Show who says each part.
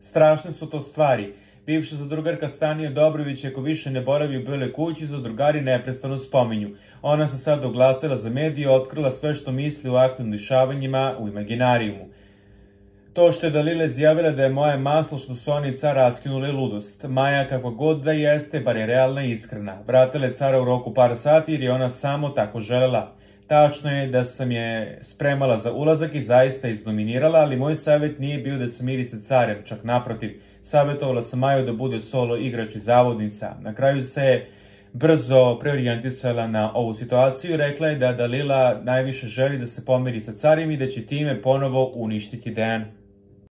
Speaker 1: Strašne su to stvari. Bivša zadrugarka Stanija Dobrović, ako više ne boravi u Bele kući, zadrugari neprestano spominju. Ona se sad oglasila za medije, otkrila sve što misli u aktivnim dešavanjima u imaginarijumu. To što je Dalila izjavila da je moje maslo što su oni car raskinuli ludost. Maja kakva god da jeste, bar je realna i iskrena. Vratila je cara u roku par sati jer je ona samo tako želela. Tačno je da sam je spremala za ulazak i zaista izdominirala, ali moj savjet nije bio da se miri sa carem, čak naprotiv. Savjetovala sam Maju da bude solo igrač i zavodnica. Na kraju se brzo preorijentisala na ovu situaciju i rekla je da Dalila najviše želi da se pomiri sa carem i da će time ponovo uništiti Dejan.